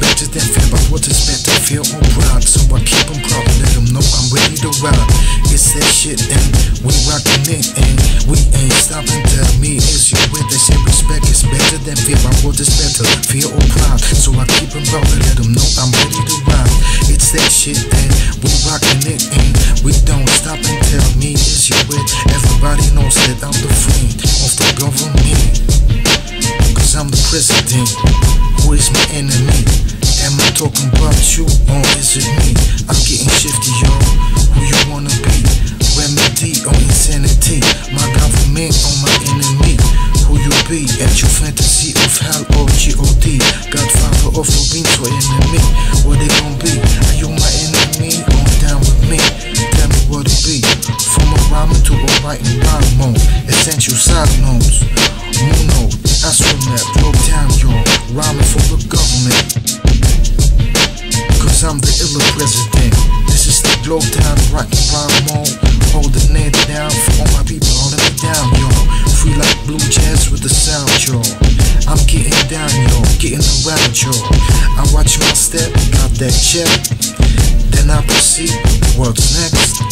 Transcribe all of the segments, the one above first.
better, feel more proud. So I keep them proud, let them know I'm ready to ride. It's that shit and we rockin' it and we ain't stopping. Tell me is you with that shit respect is better than fear. My word is better, feel all proud. So I keep them proud and let them know I'm ready to ride. It's that shit and we rockin' it and we don't stop and tell me is you with. Everybody knows that I'm the friend of the government. Cause I'm the president. Who is my enemy? Talking about you or is it me? I'm getting shifty, yo. Who you wanna be? Remedy on insanity. My government on my enemy. Who you be? At your fantasy of hell or G-O-D. Godfather of a being so enemy. What they gon' be? Are you my enemy? On down with me. Tell me what it be. From a rhyming to a writing rhyme mode. Essential side notes. Blue jazz with the sound, yo. I'm getting down, yo, getting around, yo. I watch my step, got that check. Then I proceed, what's next?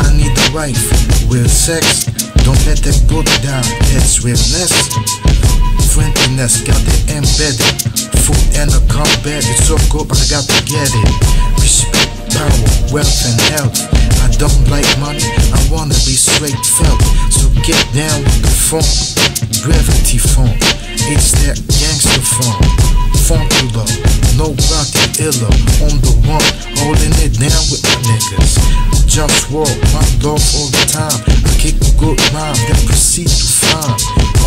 I need a wife, real sex. Don't let that go down, that's realness. Friendliness, got it embedded. Food and a combat, it's so good, but I got to get it. Respect, power, wealth, and health. I don't like money, I wanna be straight felt. So get down with funk, gravity funk. It's that gangster funk. Funkula, nobody illa, On the one, holding it down with my niggas. Just walk, my love all the time. I kick a good rhyme, then proceed to find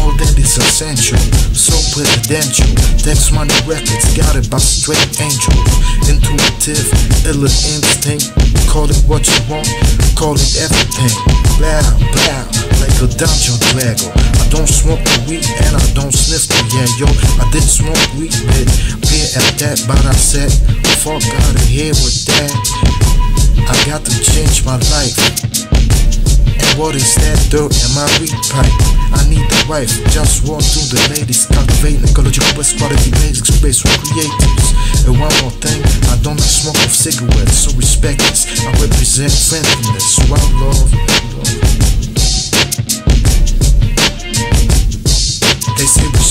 all that is essential. So presidential. Text money records, got it by straight angels, Intuitive, illa instinct. Call it what you want, call it everything. Blah, blah, like a dungeon dragon. I don't smoke the weed and I don't sniff the yeah, yo. I did smoke weed, but beer at that, but I said, fuck out of here with that. I got to change my life. And what is that dirt in my weed pipe? I need a wife, just walk through the ladies, cultivate ecological best quality basics, space for creatives. And one more thing, I don't smoke of cigarettes, so respect this. I represent friendliness, so I love, love.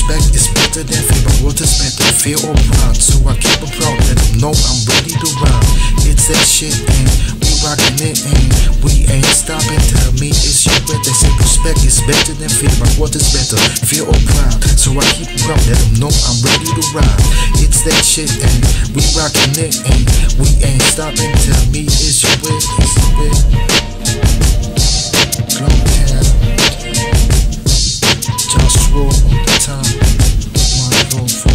Respect is better than fear, but what is better, fear or pride? So I keep them proud, let them know I'm ready to ride. It's that shit, and we rockin' it, and we ain't stopping. Tell me it's your way. They say respect is better than fear, but what is better, fear or pride? So I keep them proud, let them know I'm ready to ride. It's that shit, and we rockin' it, and we ain't stopping. Tell me it's your way, it's your down. Just roll all the time. One roll